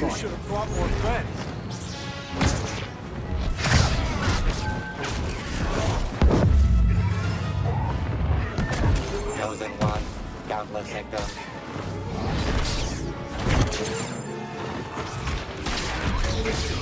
You should have brought more friends. Chosen one, countless victims. Thank